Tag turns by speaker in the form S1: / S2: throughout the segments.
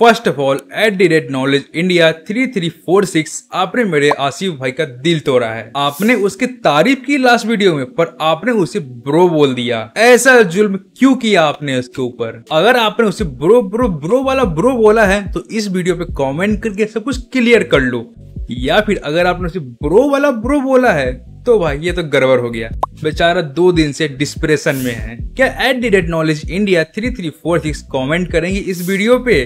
S1: First of all at the rate knowledge India three three four six आपने मेरे आसिफ भाई का दिल तोड़ा है। आपने उसकी तारीफ़ की लास्ट वीडियो में, पर आपने उसे ब्रो बोल दिया। ऐसा जुल्म क्यों किया आपने उसके ऊपर? अगर आपने उसे ब्रो ब्रो ब्रो वाला ब्रो बोला है तो इस वीडियो पे कमेंट करके सब कुछ क्लियर कर लो। या फिर अगर आपने उसे ब्रो वाला ब्रो बोला है तो भाई, ये तो गड़बड़ हो गया। बेचारा दो दिन से डिस्प्रेशन में है। क्या at the rate knowledge India three three four six comment करेंगे इस वीडियो पे?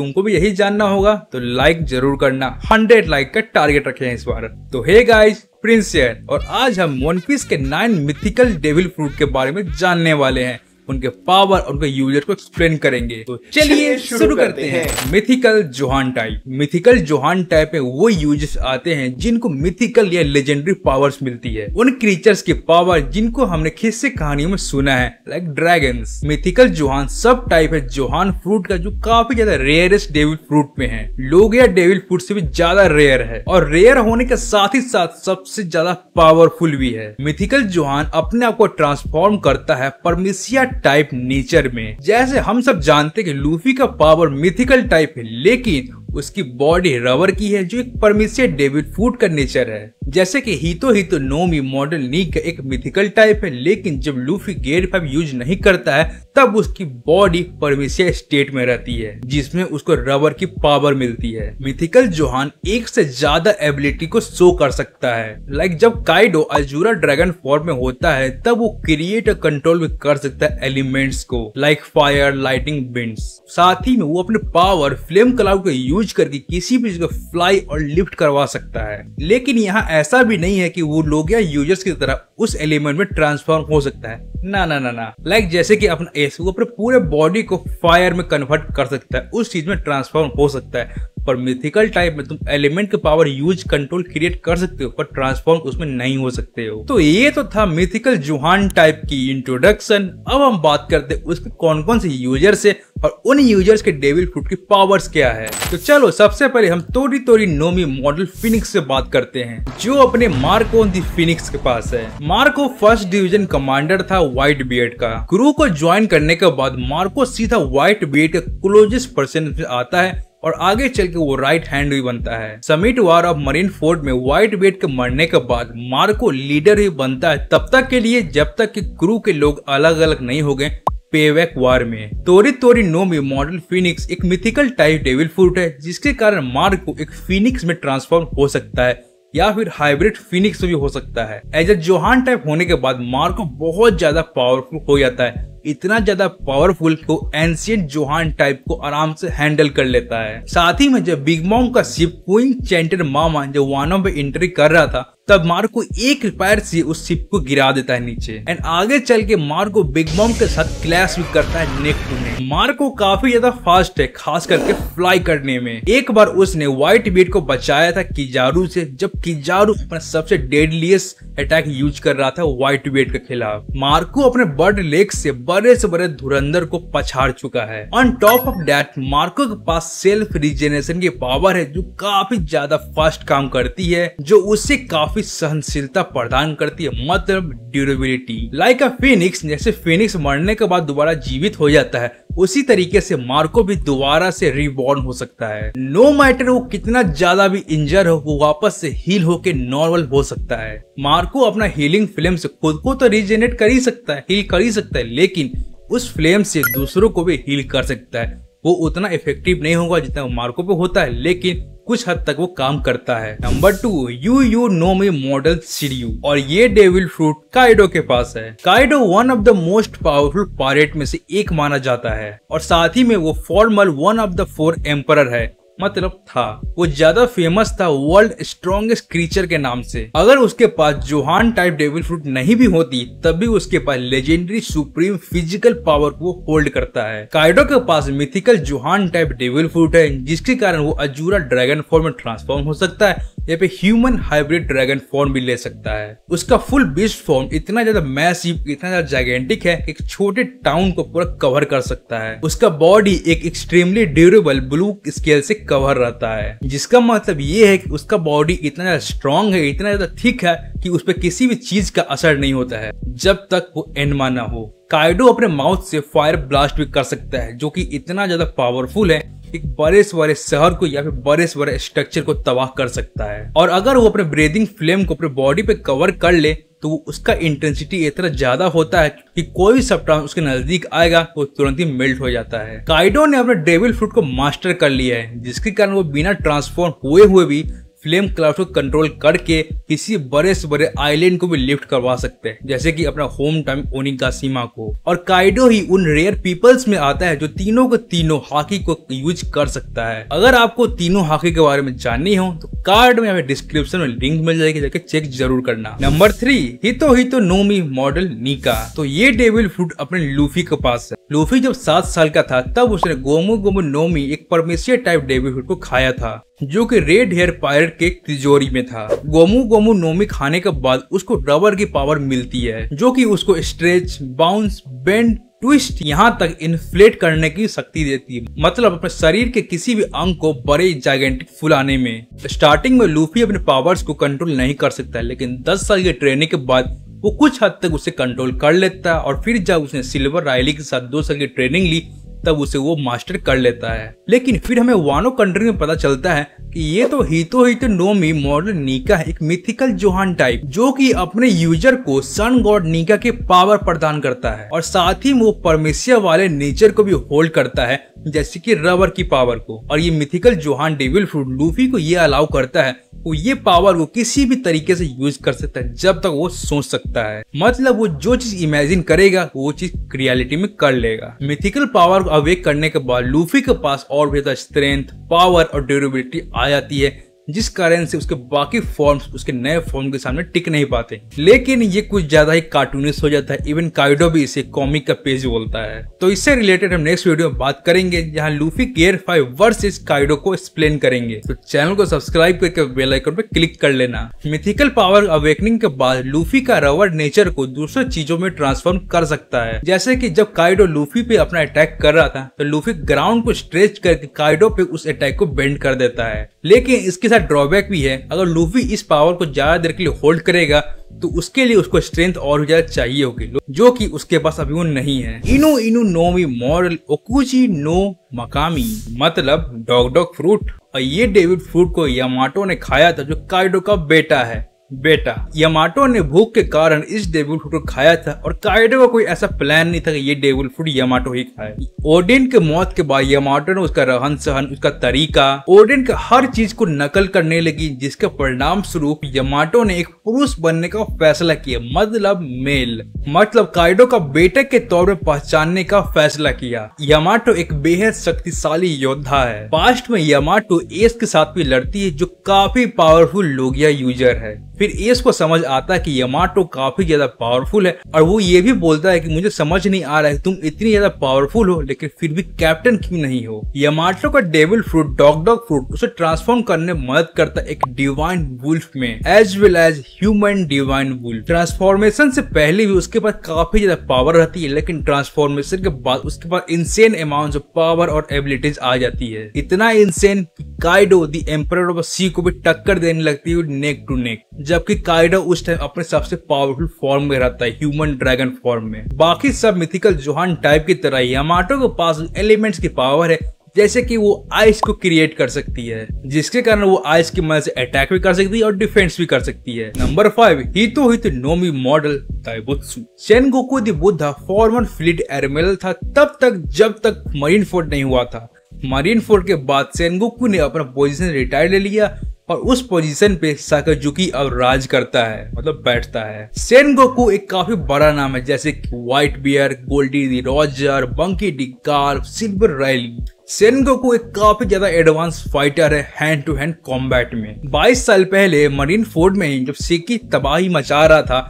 S1: तुमको भी यही जानना होगा तो लाइक ज़रूर करना। हंड्रेड लाइक का टारगेट रखे हैं इस बार। तो हे गाइस प्रिंस और आज हम वन पीस के नाइन मिथिकल डेविल फ्रूट के बारे में जानने वाले हैं। उनके पावर और उनके यूज़र को एक्सप्लेन करेंगे। तो चलिए शुरू करते हैं। Mythical Zoan type mythical Zoan type में वो यूज़र्स आते हैं जिनको मिथिकल या लेजेंडरी पावर्स मिलती है। उन क्रीचर्स की पावर जिनको हमने खिस्से कहानियों में सुना है? लाइक ड्रैगन मिथिकल जोहान सब टाइप है। जोहान फ्रूट का जो काफ़ी ज़्यादा रेयरेस्ट डेविल फ्रूट में है। लोग या डेविल फ्रूट से भी ज़्यादा रेयर है। और रेयर होने के साथ ही साथ सबसे ज़्यादा पावरफुल भी है। मिथिकल जोहान अपने आप को ट्रांसफॉर्म करता है। परमिसिया टाइप नेचर में। जैसे हम सब जानते कि लूफी का पावर मिथिकल टाइप है, लेकिन उसकी बॉडी रबर की है, जो एक परमिशियर डेविड फ़ूड का नेचर है। जैसे कि हीतो हीतो नोमी मॉडल नी का एक मिथिकल टाइप है, लेकिन जब लूफी गेयर फाइव यूज़ नहीं करता है, तब उसकी बॉडी परमिशिया स्टेट में रहती है, जिसमें उसको रबर की पावर मिलती है। मिथिकल जोहान एक से ज़्यादा एबिलिटी को शो कर सकता है। लाइक जब काइडो अजूरा ड्रैगन फॉर्म में होता है, तब वो क्रिएट और कंट्रोल भी कर सकता है एलिमेंट्स को लाइक फायर लाइटिंग बिंड्स साथ ही में वो अपने पावर फ्लेम क्लाउड को यूज़ करके किसी भी जगह फ्लाई और लिफ्ट करवा सकता है। लेकिन यहाँ ऐसा भी नहीं है कि वो लोग या यूज़र्स की तरह उस एलिमेंट में ट्रांसफॉर्म हो सकता है। ना ना ना ना। लाइक जैसे कि अपना एस वो अपने पूरे बॉडी को फायर में कन्वर्ट कर सकता है, उस चीज़ में ट्रांसफॉर्म हो सकता है। पर मिथिकल टाइप में तुम एलिमेंट के पावर यूज़ कंट्रोल क्रिएट कर सकते हो, पर ट्रांसफॉर्म उसमें नहीं हो सकते हो। तो ये तो था मिथिकल जुहान टाइप की इंट्रोडक्शन अब हम बात करते हैं उसके कौन कौन से यूज़र से और उन यूज़र्स के डेविल फ्रूट की पावर्स क्या है। तो चलो, सबसे पहले हम तोड़ी तोड़ी नोमी मॉडल फिनिक्स से बात करते हैं, जो अपने मार्को दी फिनिक्स के पास है। मार्को फ़र्स्ट डिवीज़न कमांडर था व्हाइट बियड का। क्रू को ज्वाइन करने के बाद मार्को सीधा व्हाइट बियड के क्लोजेस्ट पर्सन आता है। और आगे चल के वो राइट हैंड भी बनता है। Summit war of Marineford में व्हाइट बेट के मरने के बाद मार्को लीडर भी बनता है। तब तक के लिए जब तक की क्रू के लोग अलग अलग नहीं हो गए पेवैक वार में। तोरी तोरी नोमी मॉडल फिनिक्स एक मिथिकल टाइप डेविल फ्रूट है, जिसके कारण मार्को एक फिनिक्स में ट्रांसफॉर्म हो सकता है। या फिर हाइब्रिड फिनिक्स भी हो सकता है। एज ए जोहान टाइप होने के बाद मार्को बहुत ज़्यादा पावरफुल हो जाता है। इतना ज़्यादा पावरफुल को एंशियंट जोहान टाइप को आराम से हैंडल कर लेता है। साथ ही में जब बिग मॉम का शिप क्वीन चैंटर मामा जो वानो में एंट्री कर रहा था तब मार्को एक पैर से उस शिप को गिरा देता है नीचे। एंड आगे चल के मार्को बिग मॉम के साथ क्लैश भी करता है नेक टू नेक मार्को काफ़ी ज़्यादा फास्ट है, खास करके फ्लाई करने में। एक बार उसने व्हाइट बीट को बचाया था किजारू से, जब किजारू अपना सबसे डेडलीस्ट अटैक यूज़ कर रहा था व्हाइट बीट के खिलाफ। मार्को अपने बर्ड लेग से बड़े से बड़े धुरंधर को पछाड़ चुका है। On top of that Marco के पास सेल्फ रिजेनेशन की पावर है, जो काफ़ी ज़्यादा फास्ट काम करती है, जो उससे काफ़ी सहनशीलता प्रदान करती है। मतलब ड्यूरेबिलिटी लाइक अ फिनिक्स जैसे फिनिक्स मरने के बाद दोबारा जीवित हो जाता है। उसी तरीके से मार्को भी दोबारा से रिबॉर्न हो सकता है। नो no मैटर वो कितना ज़्यादा भी इंजर हो, वो वापस से हील होके नॉर्मल हो सकता है। मार्को अपना हीलिंग फ़िल्म से खुद को तो रिजेनेट कर ही सकता है हील कर ही सकता है, लेकिन उस फ्लेम से दूसरों को भी हील कर सकता है। वो उतना इफ़ेक्टिव नहीं होगा जितना मार्को पे होता है, लेकिन कुछ हद तक वो काम करता है। Number two Uo Uo no Mi model Seiryu और ये डेविल फ्रूट काइडो के पास है। Kaido one of the most powerful pirate में से एक माना जाता है, और साथ ही में वो former one of the four emperor है। मतलब था। वो ज़्यादा फ़ेमस था वर्ल्ड स्ट्रॉन्गेस्ट क्रीचर के नाम से। अगर उसके पास जोहान टाइप डेविल फ्रूट नहीं भी होती तब भी उसके पास लेजेंडरी सुप्रीम फ़िज़िकल पावर को होल्ड करता है। काइडो के पास mythical Zoan type devil fruit है, जिसके कारण वो अजूरा ड्रैगन फॉर्म में ट्रांसफॉर्म हो सकता है या पे ह्यूमन हाइब्रिड ड्रैगन फॉर्म भी ले सकता है। उसका फुल बिस्ट फॉर्म इतना ज़्यादा मैसिव इतना ज़्यादा जाइगेंटिक है, एक छोटे टाउन को पूरा कवर कर सकता है। उसका बॉडी एक एक्सट्रीमली ड्यूरेबल ब्लू स्केल से कवर रहता है। जिसका मतलब ये है कि उसका बॉडी इतना ज़्यादा स्ट्रॉन्ग है, इतना ज़्यादा थिक है कि उस पर किसी भी चीज़ का असर नहीं होता है, जब तक वो एनमा ना हो। काइडो अपने माउथ से फायर ब्लास्ट भी कर सकता है, जो कि इतना ज़्यादा पावरफुल है एक बड़े से बड़े शहर को या फिर बड़े से बड़े स्ट्रक्चर को तबाह कर सकता है। और अगर वो अपने ब्रीदिंग फ्लेम को अपने बॉडी पे कवर कर ले तो उसका इंटेंसिटी इतना ज़्यादा होता है कि कोई भी सप्टाउन उसके नज़दीक आएगा, वो तुरंत ही मेल्ट हो जाता है। काइडो ने अपने डेविल फ्रूट को मास्टर कर लिया है, जिसके कारण वो बिना ट्रांसफॉर्म हुए हुए भी फ्लेम क्लाउड को कंट्रोल करके किसी बड़े से बड़े आइलैंड को भी लिफ्ट करवा सकते हैं। जैसे कि अपना होम टाइम ओनिका सीमा को। और काइडो ही उन रेयर पीपल्स में आता है जो तीनों को तीनों हॉकी को यूज़ कर सकता है। अगर आपको तीनों हॉकी के बारे में जाननी हो तो कार्ड में डिस्क्रिप्शन में लिंक मिल जाएगी, जाके चेक ज़रूर करना। नंबर थ्री हितो हितो नोमी मॉडल निका तो ये डेविल फ्रूट अपने लूफी के पास है। लूफी जब सात साल का था, तब उसने गोमो गोमो नोमी एक परमेशिया टाइप डेविल फ्रूट को खाया था, जो कि रेड हेयर पायरेट के तिजोरी में था गोमू गोमू नोमी खाने के बाद उसको रबर की पावर मिलती है जो कि उसको स्ट्रेच बाउंस बेंड ट्विस्ट यहाँ तक इन्फ्लेट करने की शक्ति देती है मतलब अपने शरीर के किसी भी अंग को बड़े जाइगेंटिक फुलाने में स्टार्टिंग में लूफी अपने पावर्स को कंट्रोल नहीं कर सकता लेकिन 10 साल की ट्रेनिंग के बाद वो कुछ हद तक उसे कंट्रोल कर लेता है और फिर जब उसने सिल्वर रायली के साथ दो साल की ट्रेनिंग ली तब उसे वो मास्टर कर लेता है लेकिन फिर हमें वानो कंट्री में पता चलता है ये तो ही तो ही तो नोमी मॉडल नीका है, एक मिथिकल जोहान टाइप जो कि अपने यूज़र को सन गॉड नीका के पावर प्रदान करता है, और साथ ही वो परमेशिया वाले नेचर को भी होल्ड करता है, जैसे कि रबर की पावर को। और ये mythical Zoan devil fruit Luffy को ये अलाउ करता है, वो ये पावर वो किसी भी तरीके से यूज़ कर सकता है, जब तक वो सोच सकता है। मतलब वो जो चीज़ इमेजिन करेगा, वो चीज़ रियलिटी में कर लेगा। मिथिकल पावर को अवेक करने के बाद लूफी के पास और भी स्ट्रेंथ पावर और ड्यूरेबिलिटी आ जाती है। जिस कारण से उसके बाकी फॉर्म्स उसके नए फॉर्म के सामने टिक नहीं पाते। लेकिन ये कुछ ज़्यादा ही कार्टूनिस्ट हो जाता है। इवन काइडो भी इसे कॉमिक का पेज बोलता है। तो इससे रिलेटेड हम नेक्स्ट वीडियो में बात करेंगे, जहाँ Luffy gear five versus Kaido को एक्सप्लेन करेंगे। तो चैनल को सब्सक्राइब करके बेल आइकन पे क्लिक कर लेना। मिथिकल पावर अवेकनिंग के बाद लूफी का रवर नेचर को दूसरे चीज़ों में ट्रांसफॉर्म कर सकता है। जैसे की जब काइडो लूफी पे अपना अटैक कर रहा था तो लूफी ग्राउंड को स्ट्रेच करके काइडो पे उस अटैक को बेंड कर देता है। लेकिन इसके साथ ड्रॉबैक भी है। अगर लूफी इस पावर को ज़्यादा देर के लिए होल्ड करेगा तो उसके लिए उसको स्ट्रेंथ और भी ज़्यादा चाहिए होगी जो कि उसके पास अभी वो नहीं है। Inu Inu no Mi model, Okuchi no Makami मतलब डॉग डॉग फ्रूट और ये डेविड फ्रूट को यमाटो ने खाया था, जो काइडो का बेटा है। बेटा यमाटो ने भूख के कारण इस डेविल फ्रूट को खाया था और काइडो का कोई ऐसा प्लान नहीं था कि ये डेविल फ्रूट यमाटो ही खाए। ओडिन के मौत के बाद यमाटो ने उसका रहन सहन, उसका तरीका ओडिन का हर चीज़ को नकल करने लगी, जिसके परिणाम स्वरूप यमाटो ने एक पुरुष बनने का फैसला किया मतलब मेल मतलब काइडो का बेटे के तौर पर पहचानने का फैसला किया। यमाटो एक बेहद शक्तिशाली योद्धा है। पास्ट में यमाटो एस के साथ भी लड़ती है, जो काफ़ी पावरफुल लोगिया यूज़र है। फिर एस को समझ आता है कि यमाटो काफ़ी ज़्यादा पावरफुल है, और वो ये भी बोलता है कि मुझे समझ नहीं आ रहा है तुम इतनी ज़्यादा पावरफुल हो, लेकिन फिर भी कैप्टन क्यों नहीं हो? यमाटो का devil fruit dog dog fruit उसे ट्रांसफॉर्म करने में मदद करता है एक डिवाइन वुल्फ में as well as human divine wolf transformation से पहले भी उसके पास काफ़ी ज़्यादा पावर रहती है, लेकिन ट्रांसफॉर्मेशन के बाद उसके पास इंसेन अमाउंट ऑफ़ पावर और एबिलिटीज आ जाती है। इतना insane Kaido the emperor of sea को भी टक्कर देने लगती है नेक टू नेक। जबकि काइडो उस टाइम अपने सबसे पावरफुल फॉर्म में रहता है ह्यूमन ड्रैगन फॉर्म में। बाकी सब मिथिकल जोहान टाइप की तरह यामाटो के पास एलिमेंट्स की पावर है, जैसे कि वो आइस को क्रिएट कर सकती है, जिसके कारण वो आइस की मदद से अटैक भी कर सकती है और डिफेंस भी कर सकती है। Number five Hito Hito no Mi model Daibutsu Sen Goku Buddha former fleet admiral था, तब तक, जब तक मरीन फोर्ट नहीं हुआ था। मरीन फोर्ट के बाद सेनगोकू ने अपना पोजीशन रिटायर ले लिया और उस पोजीशन पे साकाजुकी अब राज करता है मतलब बैठता है। सेन गोकू एक काफ़ी बड़ा नाम है, जैसे white beard Gol D Roger Monkey D Garp Silvers Rayleigh Sen Goku एक काफ़ी ज़्यादा एडवांस फाइटर है हैंड टू हैंड कॉम्बैट में। 22 साल पहले मरीन फोर्ड में जब सिक्की तबाही मचा रहा था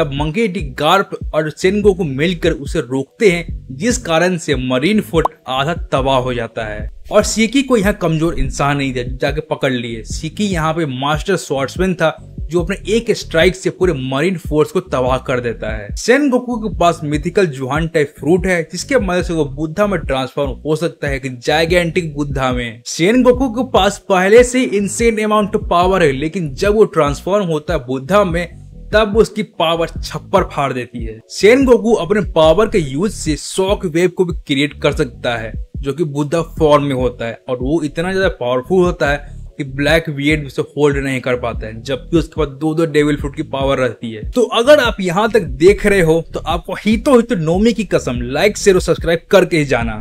S1: तब मंगे डी गार्प और सेनगो को मिलकर उसे रोकते हैं, जिस कारण से मरीन फोर्ट आधा तबाह हो जाता है। और सीकी को यहाँ कमज़ोर इंसान नहीं था जाके पकड़ लिए। सीकी यहाँ पे मास्टर स्वॉर्ट्समैन था, जो अपने एक स्ट्राइक से पूरे मरीन फोर्स को तबाह कर देता है। सेन गोकू के पास मिथिकल जुहान टाइप फ्रूट है, जिसके मदद से वो बुद्धा में ट्रांसफॉर्म हो सकता है कि जाइगेंटिक बुद्धा में। सेन गोकू के पास पहले से इंसेन अमाउंट पावर है, लेकिन जब वो ट्रांसफॉर्म होता है बुद्धा में तब उसकी पावर छप्पर फाड़ देती है। सेन गोकू अपने पावर के यूज़ से शॉक वेव को भी क्रिएट कर सकता है, जो कि बुद्धा फॉर्म में होता है, और वो इतना ज़्यादा पावरफुल होता है कि ब्लैक वियड उसे होल्ड नहीं कर पाता है, जबकि उसके पास दो दो डेविल फ्रूट की पावर रहती है। तो अगर आप यहाँ तक देख रहे हो तो आपको हितो हितो नोमी की कसम लाइक शेयर और सब्सक्राइब करके ही जाना।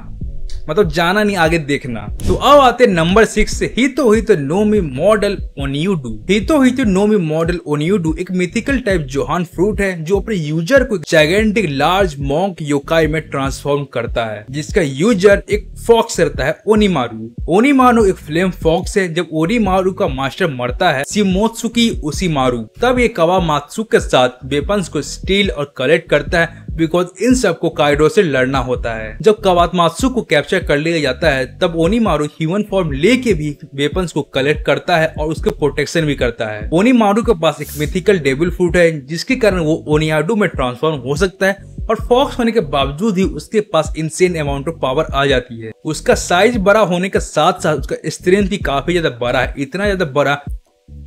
S1: मतलब जाना नहीं, आगे देखना। तो अब आते नंबर सिक्स ही तो ही तो no me model own you do he तो ही तो no me model own you do एक मिथिकल टाइप जोहान फ्रूट है, जो अपने यूज़र को जैगेंटिक लार्ज मॉन्क योकाई में ट्रांसफॉर्म करता है। जिसका यूज़र एक फॉक्स रहता है ओनीमारू ओनीमारू एक फ्लेम फॉक्स है। जब ओनीमारू का मास्टर मरता है सिमोत्सुकी उसी मारू तब ये कवा मात्सु के साथ वेपन्स को स्टील और कलेक्ट करता है। बिकॉज़ इन सबको काइडो से लड़ना होता है। जब कवातमात्सु को कैप्चर कर लिया जाता है, तब ओनी मारू ह्यूमन फॉर्म लेके भी वेपन्स को कलेक्ट करता है और उसके प्रोटेक्शन भी करता है। ओनी मारू के पास एक मिथिकल डेबिल फ्रूट है, जिसके कारण वो ओनियाडू में ट्रांसफॉर्म हो सकता है और फॉक्स होने के बावजूद ही उसके पास इंसेन अमाउंट ऑफ़ पावर आ जाती है। उसका साइज़ बड़ा होने के साथ साथ उसका स्ट्रेंथ भी काफ़ी ज़्यादा बड़ा है। इतना ज़्यादा बड़ा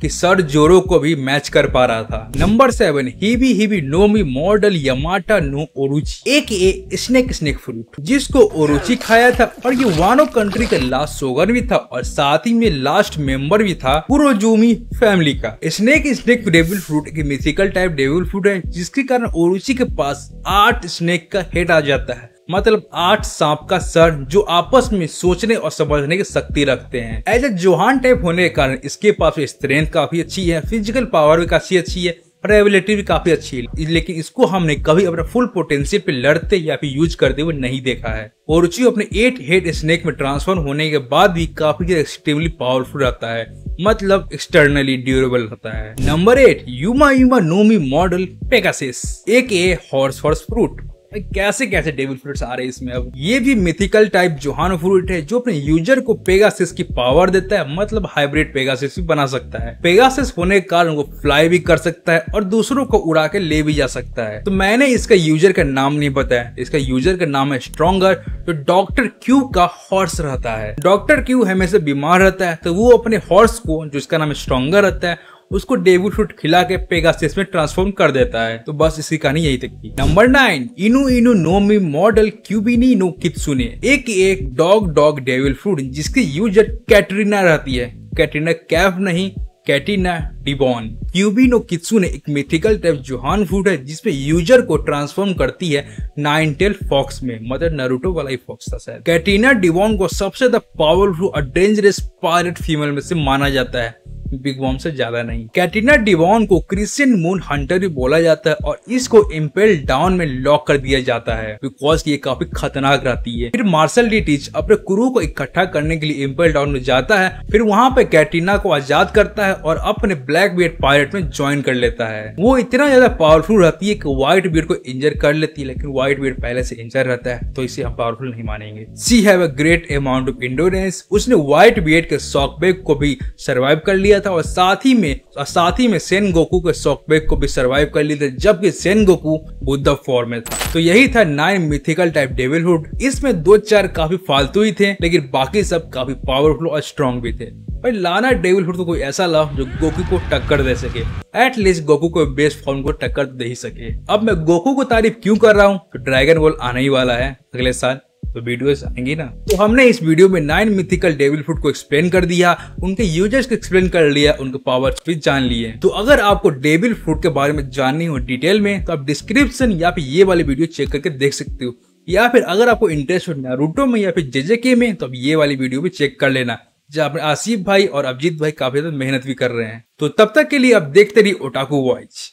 S1: कि सर जोरो को भी मैच कर पा रहा था। नंबर सेवन हिबी नोमी मॉडल यमाटा नो ओरुचि एक ए स्नेक स्नेक फ्रूट जिसको ओरुचि खाया था और ये वानो कंट्री का लास्ट सोगन भी था और साथ ही में लास्ट मेंबर भी था पुरोजूमी फैमिली का। स्नेक स्नेक डेविल फ्रूट एक मिथिकल टाइप डेविल फ्रूट है, जिसके कारण ओरुचि के पास आठ स्नेक का हेड आ जाता है। मतलब आठ सांप का सर जो आपस में सोचने और समझने की शक्ति रखते हैं। एज ए जोहान टाइप होने के कारण इसके पास स्ट्रेंथ काफ़ी अच्छी है फ़िज़िकल पावर भी काफ़ी अच्छी है और एबिलिटी भी काफ़ी अच्छी है। लेकिन इसको हमने कभी अपने फुल पोटेंशियल पे लड़ते या फिर यूज़ करते हुए नहीं देखा है। ओरुचि अपने एट हेड स्नेक में ट्रांसफॉर्म होने के बाद भी काफ़ी एक्सट्रीमली पावरफुल रहता है मतलब एक्सटर्नली ड्यूरेबल रहता है। नंबर एट यूमा यूमा नोमी मॉडल पेगासिस एक ए हॉर्स हॉर्स फ्रूट कैसे कैसे डेविल फ्रूट्स आ रहे हैं इसमें अब? ये भी मिथिकल टाइप जोहान फ्रूट है, जो अपने यूज़र को पेगासिस की पावर देता है मतलब हाइब्रिड पेगासिस भी बना सकता है। पेगासिस होने के कारण वो फ्लाई भी कर सकता है और दूसरों को उड़ा के ले भी जा सकता है। तो मैंने इसका यूज़र का नाम नहीं बताया। इसका यूज़र का नाम है स्ट्रॉन्गर जो डॉक्टर क्यू का हॉर्स रहता है। डॉक्टर क्यू हमेशा बीमार रहता है तो वो अपने हॉर्स को जिसका नाम स्ट्रॉन्गर रहता है उसको डेविल फ्रूट खिला के पेगासिस में ट्रांसफॉर्म कर देता है। तो बस इसकी कहानी यही तक थी नंबर नाइन इनु इनु नोमी मॉडल क्यूबिनी नो कित्सुने एक एक डॉग डॉग डेविल फ्रूट जिसकी यूज़र कैटरीना रहती है। कैटरीना कैफ नहीं कैटिना डिबॉन क्यूबिनो कित्सुने एक मिथिकल टाइप जोहान फ़ूड है जिसपे यूज़र को ट्रांसफॉर्म करती है नाइन टेल फॉक्स में मतलब नरूटो वाला ही फॉक्स था शायद। कैटिना डिबॉन को सबसे ज़्यादा पावरफुल और डेंजरस पायलट फीमेल में से माना जाता है। बिग बॉम से ज़्यादा नहीं। कैटरीना डिवॉन को क्रिश्चियन मून हंटर भी बोला जाता है और इसको इम्पेल डाउन में लॉक कर दिया जाता है बिकॉज़ ये काफ़ी खतरनाक रहती है। फिर मार्शल डिटीच अपने क्रू को इकट्ठा करने के लिए इम्पेल डाउन में जाता है। फिर वहाँ पे कैटरीना को आज़ाद करता है और अपने ब्लैक बियड पायलट में ज्वाइन कर लेता है। वो इतना ज़्यादा पावरफुल रहती है की व्हाइट बियड को इंजर कर लेती है, लेकिन व्हाइट बियड पहले से इंजर रहता है तो इसे हम पावरफुल नहीं मानेंगे। She have a great amount of endurance उसने व्हाइट बियड के सॉकबैग को भी सर्वाइव कर लिया था और साथ ही में, और साथ ही में सेन गोकू के सॉकबैक को भी सरवाइव कर लिए थे, जबकि सेन गोकू बुद्ध फॉर्म में था। तो यही था नाइन मिथिकल टाइप डेविलहुड इसमें दो चार काफ़ी फालतू ही थे, लेकिन बाकी सब काफ़ी पावरफुल और स्ट्रॉन्ग भी थे। भाई लाना डेविलहुड तो कोई ऐसा ला जो गोकू को टक्कर दे सके। एटलीस्ट गोकू को बेस्ट फॉर्म को टक्कर दे ही सके। अब मैं गोकू को तारीफ़ क्यों कर रहा हूँ? तो ड्रैगन बॉल आने ही वाला है अगले साल। तो वीडियोस आएँगी ना। तो हमने इस वीडियो में नाइन मिथिकल डेविल फ्रूट को एक्सप्लेन कर दिया, उनके यूज़र्स को एक्सप्लेन कर लिया, उनके पावर्स भी जान लिए। तो अगर आपको डेविल फ्रूट के बारे में जाननी हो डिटेल में तो आप डिस्क्रिप्शन या फिर ये वाली वीडियो चेक करके देख सकते हो। या फिर अगर आपको इंटरेस्ट हो नारुतो में या फिर जेजेके में तो आप ये वाली वीडियो भी चेक कर लेना, जहाँ पर आसिफ भाई और अभिजीत भाई काफ़ी ज़्यादा मेहनत भी कर रहे हैं। तो तब तक के लिए आप देखते रहिए ओटाकू वॉइस